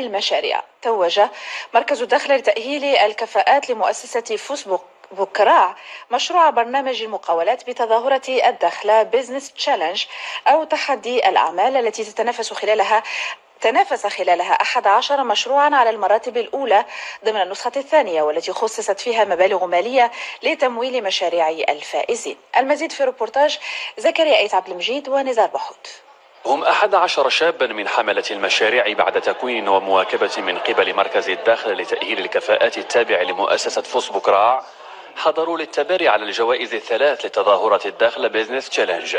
المشاريع. توج مركز الداخلة لتأهيل الكفاءات لمؤسسة فوسبوكراع مشروع برنامج المقاولات بتظاهرة الداخلة Business Challenge أو تحدي الأعمال التي تتنافس خلالها تنافس خلالها 11 مشروعا على المراتب الأولى ضمن النسخة الثانية والتي خصصت فيها مبالغ مالية لتمويل مشاريع الفائزين. المزيد في روبورتاج زكريا أيت عبد المجيد ونزار بحوت. هم أحد عشر شابا من حملة المشاريع بعد تكوين ومواكبة من قبل مركز الداخلة لتأهيل الكفاءات التابع لمؤسسة فوسبوكراع. حضروا للتباري على الجوائز الثلاث لتظاهرة الداخلة Business Challenge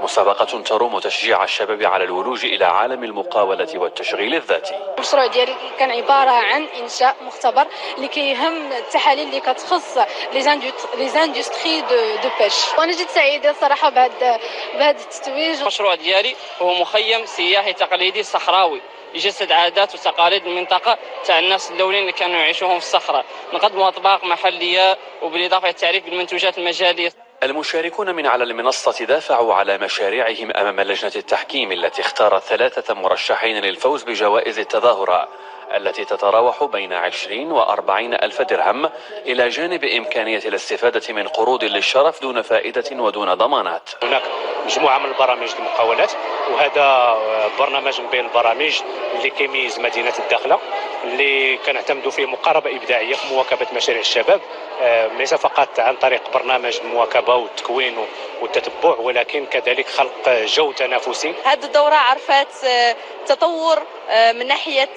مسابقة تروم تشجيع الشباب على الولوج إلى عالم المقاولة والتشغيل الذاتي. المشروع ديالي كان عبارة عن إنشاء مختبر اللي كيهم التحاليل اللي كتخص les industries de de pêche وأنا جد سعيدة صراحة بهذا بهذا التتويج. المشروع ديالي هو مخيم سياحي تقليدي صحراوي يجسد عادات وتقاليد المنطقة تاع الناس الاولين اللي كانوا يعيشوهم في الصخرة نقدموا أطباق محلية وبالإضافة إلى التعريف بالمنتوجات المجالية. المشاركون من على المنصة دافعوا على مشاريعهم أمام لجنة التحكيم التي اختارت ثلاثة مرشحين للفوز بجوائز التظاهرة التي تتراوح بين 20 و 40 ألف درهم إلى جانب إمكانية الاستفادة من قروض للشرف دون فائدة ودون ضمانات. هناك مجموعة من البرامج المقاولات وهذا برنامج من بين البرامج اللي كيميز مدينة الداخلة. اللي كنعتمدوا فيه مقاربة إبداعية في مواكبة مشاريع الشباب آه، ليس فقط عن طريق برنامج المواكبة والتكوين والتتبع ولكن كذلك خلق جو تنافسي. هذه الدورة عرفت آه، تطور آه، من ناحية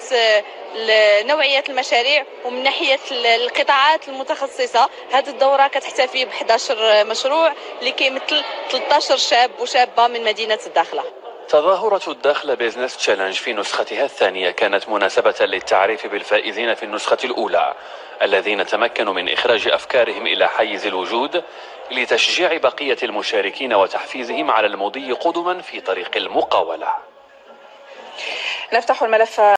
نوعية المشاريع ومن ناحية القطاعات المتخصصة. هذه الدورة كتحتفي ب 11 مشروع اللي كيمثل 13 شاب وشابة من مدينة الداخلة. تظاهرة الداخلة Business Challenge في نسختها الثانية كانت مناسبة للتعريف بالفائزين في النسخة الأولى الذين تمكنوا من إخراج أفكارهم إلى حيز الوجود لتشجيع بقية المشاركين وتحفيزهم على المضي قدما في طريق المقاولة. نفتح الملف